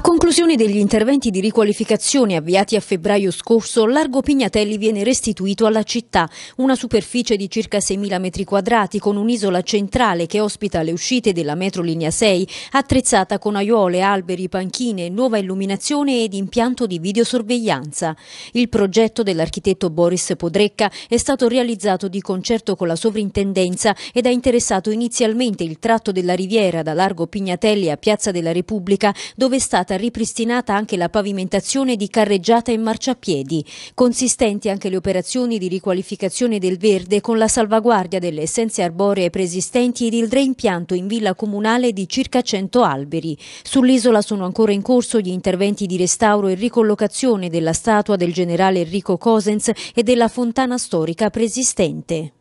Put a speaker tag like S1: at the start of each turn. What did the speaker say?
S1: conclusione degli interventi di riqualificazione avviati a febbraio scorso, Largo Pignatelli viene restituito alla città, una superficie di circa 6.000 metri quadrati con un'isola centrale che ospita le uscite della metro linea 6, attrezzata con aiuole, alberi, panchine, nuova illuminazione ed impianto di videosorveglianza. Il progetto dell'architetto Boris Podrecca è stato realizzato di concerto con la sovrintendenza ed ha interessato inizialmente il tratto della riviera da Largo Pignatelli a Piazza della Repubblica, dove è stata ripristinata anche la pavimentazione di carreggiata e marciapiedi. Consistenti anche le operazioni di riqualificazione del verde con la salvaguardia delle essenze arboree preesistenti ed il reimpianto in villa comunale di circa 100 alberi. Sull'isola sono ancora in corso gli interventi di restauro e ricollocazione della statua del generale Enrico Cosens e della fontana storica preesistente.